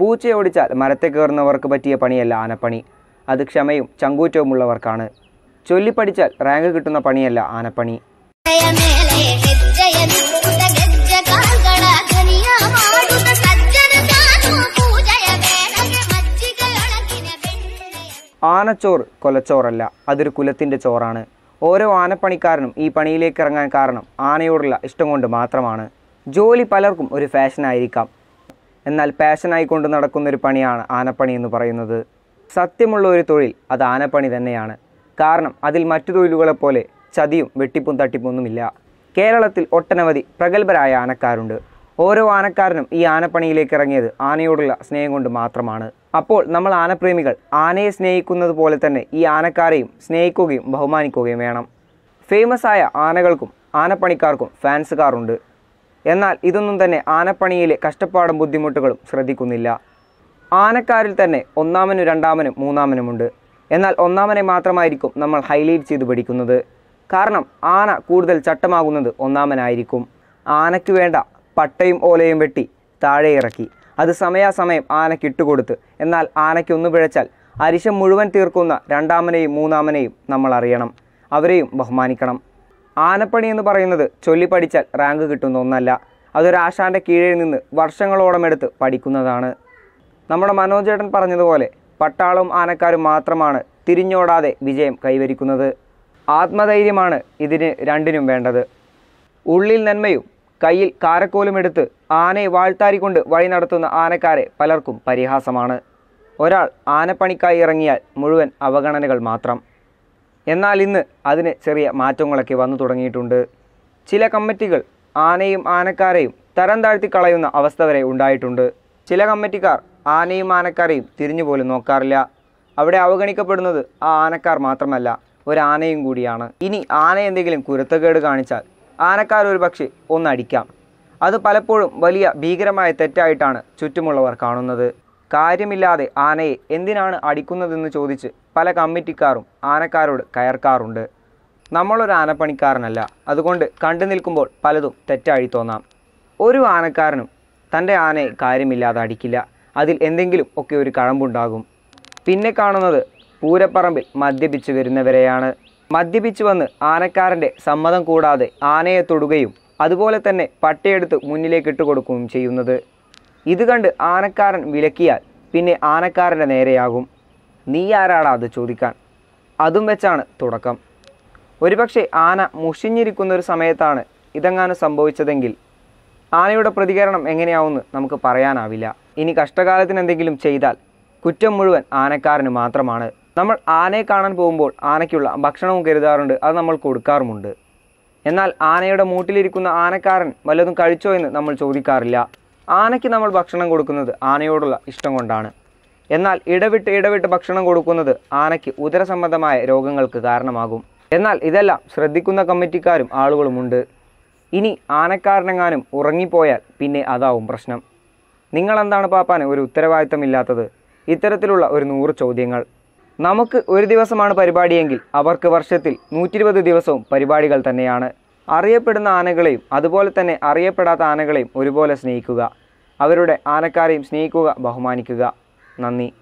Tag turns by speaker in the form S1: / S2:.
S1: പൂച്ചയെ ഓടിച്ചാൽ മരത്തെ കയറുന്നവർക്ക് പറ്റിയ പണിയല്ല ആനപ്പണി. അത് ക്ഷമയും ചങ്കൂറ്റവുമുള്ളവർക്കാണ് ചൊല്ലിപ്പടിച്ചാൽ റാങ്ക് കിട്ടുന്ന പണിയല്ല ആനപ്പണി. ആനച്ചോർ കൊലച്ചോറല്ല അതൊരു കുലത്തിന്റെ ചോറാണ്. ഓരോ ആനപ്പണിക്കാരനും ഈ പണിയിലേക്ക് ഇറങ്ങാൻ കാരണം ആനയോടുള്ള ഇഷ്ടം കൊണ്ട് മാത്രമാണ്. ജോലി പലർക്കും ഒരു ഫാഷനായിരിക്കാം എന്നാൽ പാഷനായി കൊണ്ട് നടക്കുന്ന ഒരു പണിയാണ് ആനപ്പണി എന്ന് പറയുന്നത്. സത്യമുള്ള ഒരു തൊഴിൽ അത് ആനപ്പണി തന്നെയാണ്. കാരണം അതിൽ മറ്റു തൊഴിലുകളെപ്പോലെ ചതിയും വെട്ടിപ്പും തട്ടിപ്പൊന്നുമില്ല. കേരളത്തിൽ ഒട്ടനവധി പ്രഗത്ഭരായ ആനക്കാരുണ്ട്. ഓരോ ആനക്കാരനും ഈ ആനപ്പണിയിലേക്ക് ഇറങ്ങിയത് ആനയോടുള്ള സ്നേഹം കൊണ്ട് മാത്രമാണ്. അപ്പോൾ നമ്മൾ ആനപ്രേമികൾ ആനയെ സ്നേഹിക്കുന്നത് പോലെ തന്നെ ഈ ആനക്കാരെയും സ്നേഹിക്കുകയും ബഹുമാനിക്കുകയും വേണം. ഫേമസ് ആയ ആനകൾക്കും ആനപ്പണിക്കാർക്കും ഫാൻസുകാരുണ്ട് എന്നാൽ ഇതൊന്നും തന്നെ ആനപ്പണിയിലെ കഷ്ടപ്പാടും ബുദ്ധിമുട്ടുകളും ശ്രദ്ധിക്കുന്നില്ല. ആനക്കാരിൽ തന്നെ ഒന്നാമനും രണ്ടാമനും മൂന്നാമനുമുണ്ട്. എന്നാൽ ഒന്നാമനെ മാത്രമായിരിക്കും നമ്മൾ ഹൈലൈറ്റ് ചെയ്ത് പഠിക്കുന്നത് കാരണം ആന കൂടുതൽ ചട്ടമാകുന്നത് ഒന്നാമനായിരിക്കും. ആനയ്ക്ക് വേണ്ട പട്ടയും ഓലയും വെട്ടി താഴെ ഇറക്കി. അത് സമയാസമയം ആനയ്ക്ക് ഇട്ടുകൊടുത്ത്. എന്നാൽ ആനയ്ക്ക് ഒന്ന് പിഴച്ചാൽ അരിശം മുഴുവൻ തീർക്കുന്ന രണ്ടാമനെയും മൂന്നാമനെയും നമ്മൾ അറിയണം. അവരെയും ബഹുമാനിക്കണം. ആനപ്പണി എന്ന് പറയുന്നത് ചൊല്ലി പഠിച്ചാൽ റാങ്ക് കിട്ടുന്ന ഒന്നല്ല. അതൊരു ആശാന്റെ കീഴിൽ നിന്ന് വർഷങ്ങളോളം എടുത്ത് പഠിക്കുന്നതാണ്. നമ്മുടെ മനോജേട്ടൻ പറഞ്ഞതുപോലെ പട്ടാളവും ആനക്കാരും മാത്രമാണ് തിരിഞ്ഞോടാതെ വിജയം കൈവരിക്കുന്നത്. ആത്മധൈര്യമാണ് ഇതിന് രണ്ടിനും വേണ്ടത്. ഉള്ളിൽ നന്മയും കയ്യിൽ കാരക്കോലും എടുത്ത് ആനയെ വാഴ്ത്താരിക്കൊണ്ട് വഴി നടത്തുന്ന ആനക്കാരെ പലർക്കും പരിഹാസമാണ്. ഒരാൾ ആനപ്പണിക്കായി ഇറങ്ങിയാൽ മുഴുവൻ അവഗണനകൾ മാത്രം. എന്നാൽ ഇന്ന് അതിന് ചെറിയ മാറ്റങ്ങളൊക്കെ വന്നു തുടങ്ങിയിട്ടുണ്ട്. ചില കമ്മിറ്റികൾ ആനയും ആനക്കാരെയും തരം താഴ്ത്തി കളയുന്ന അവസ്ഥ വരെ ഉണ്ടായിട്ടുണ്ട്. ചില കമ്മിറ്റിക്കാർ ആനയും ആനക്കാരെയും തിരിഞ്ഞു പോലും നോക്കാറില്ല. അവിടെ അവഗണിക്കപ്പെടുന്നത് ആ ആനക്കാർ മാത്രമല്ല ഒരു ആനയും കൂടിയാണ്. ഇനി ആന എന്തെങ്കിലും കുരുത്തക്കേട് കാണിച്ചാൽ ആനക്കാർ ഒരു പക്ഷേ ഒന്നടിക്കാം അത് പലപ്പോഴും വലിയ ഭീകരമായ തെറ്റായിട്ടാണ് ചുറ്റുമുള്ളവർ കാണുന്നത്. കാര്യമില്ലാതെ ആനയെ എന്തിനാണ് അടിക്കുന്നതെന്ന് ചോദിച്ച് പല കമ്മിറ്റിക്കാരും ആനക്കാരോട് കയർക്കാറുണ്ട്. നമ്മളൊരു ആനപ്പണിക്കാരനല്ല. അതുകൊണ്ട് കണ്ടു നിൽക്കുമ്പോൾ പലതും തെറ്റായി തോന്നാം. ഒരു ആനക്കാരനും തന്റെ ആനയെ കാര്യമില്ലാതെ അടിക്കില്ല. അതിൽ എന്തെങ്കിലും ഒക്കെ ഒരു കഴമ്പുണ്ടാകും. പിന്നെ കാണുന്നത് പൂരപ്പറമ്പിൽ മദ്യപിച്ച് വരുന്നവരെയാണ്. മദ്യപിച്ച് വന്ന് ആനക്കാരന്റെ സമ്മതം കൂടാതെ ആനയെ തൊടുകയും അതുപോലെ തന്നെ പട്ടയെടുത്ത് മുന്നിലേക്ക് ഇട്ട് കൊടുക്കുകയും ചെയ്യുന്നത്. ഇത് കണ്ട് ആനക്കാരൻ വിലക്കിയാൽ പിന്നെ ആനക്കാരന്റെ നേരെയാകും. നീ ആരാടാ അത് ചോദിക്കാൻ? അതും വെച്ചാണ് തുടക്കം. ഒരുപക്ഷെ ആന മുഷിഞ്ഞിരിക്കുന്ന ഒരു സമയത്താണ് ഇതെങ്ങാനും സംഭവിച്ചതെങ്കിൽ ആനയുടെ പ്രതികരണം എങ്ങനെയാവുമെന്ന് നമുക്ക് പറയാനാവില്ല. ഇനി കഷ്ടകാലത്തിന് എന്തെങ്കിലും ചെയ്താൽ കുറ്റം മുഴുവൻ ആനക്കാരന് മാത്രമാണ്. നമ്മൾ ആനയെ കാണാൻ പോകുമ്പോൾ ആനയ്ക്കുള്ള ഭക്ഷണവും കരുതാറുണ്ട് അത് നമ്മൾ കൊടുക്കാറുമുണ്ട്. എന്നാൽ ആനയുടെ മൂട്ടിലിരിക്കുന്ന ആനക്കാരൻ വല്ലതും കഴിച്ചോ എന്ന് നമ്മൾ ചോദിക്കാറില്ല. ആനയ്ക്ക് നമ്മൾ ഭക്ഷണം കൊടുക്കുന്നത് ആനയോടുള്ള ഇഷ്ടം കൊണ്ടാണ്. എന്നാൽ ഇടവിട്ട് ഇടവിട്ട് ഭക്ഷണം കൊടുക്കുന്നത് ആനയ്ക്ക് ഉദരസംബന്ധമായ രോഗങ്ങൾക്ക് കാരണമാകും. എന്നാൽ ഇതെല്ലാം ശ്രദ്ധിക്കുന്ന കമ്മിറ്റിക്കാരും ആളുകളുമുണ്ട്. ഇനി ആനക്കാരനെങ്ങാനും ഉറങ്ങിപ്പോയാൽ പിന്നെ അതാവും പ്രശ്നം. നിങ്ങളെന്താണ് പാപ്പാന് ഒരു ഉത്തരവാദിത്തമില്ലാത്തത്? ഇത്തരത്തിലുള്ള ഒരു നൂറ് ചോദ്യങ്ങൾ. നമുക്ക് ഒരു ദിവസമാണ് പരിപാടിയെങ്കിൽ അവർക്ക് വർഷത്തിൽ നൂറ്റിരുപത് ദിവസവും പരിപാടികൾ തന്നെയാണ്. അറിയപ്പെടുന്ന ആനകളെയും അതുപോലെ തന്നെ അറിയപ്പെടാത്ത ആനകളെയും ഒരുപോലെ സ്നേഹിക്കുക. അവരുടെ ആനക്കാരെയും സ്നേഹിക്കുക ബഹുമാനിക്കുക. നന്ദി.